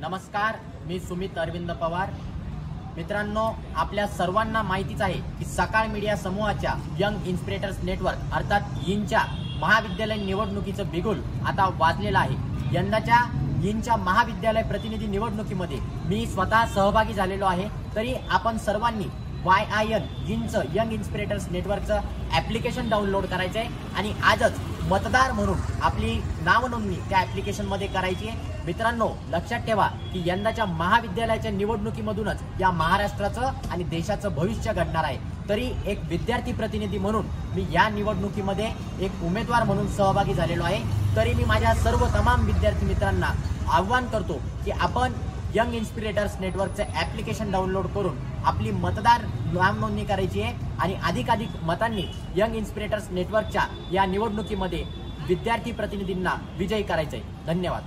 नमस्कार मी सुमित अरविंद पवार. मित्रांनो आपल्या सर्वांना माहितीच आहे की सकाळ मीडिया समूहाच्या यंग इन्स्पिरेटर्स नेटवर्क अर्थात यिनच्या महाविद्यालय निवडणुकीचं बिगुल आता वाजलेलं आहे. यंदाच्या यिनच्या महाविद्यालय प्रतिनिधी निवडणुकीमध्ये मी स्वतः सहभागी झालेलो आहे. तरी आपण सर्वांनी वाय आय एन यिनचं यंग इन्स्पिरेटर्स नेटवर्कचं ॲप्लिकेशन डाउनलोड करायचं आहे आणि आजच मतदार म्हणून आपली नावनोंदणी त्या ॲप्लिकेशनमध्ये करायची आहे. मित्रांनो लक्षात ठेवा की यंदाच्या महाविद्यालयाच्या निवडणुकीमधूनच या महाराष्ट्राचं आणि देशाचं भविष्य घडणार आहे. तरी एक विद्यार्थी प्रतिनिधी म्हणून मी या निवडणुकीमध्ये एक उमेदवार म्हणून सहभागी झालेलो आहे. तरी मी माझ्या सर्व तमाम विद्यार्थी मित्रांना आव्हान करतो की आपण यंग इन्स्पिरेटर्स नेटवर्कचं ॲप्लिकेशन डाउनलोड करून आपली मतदार नाम नोंदणी करायची आहे आणि अधिकाधिक मतांनी यंग इन्स्पिरेटर्स नेटवर्कच्या या निवडणुकीमध्ये विद्यार्थी प्रतिनिधींना विजयी करायचं आहे धन्यवाद.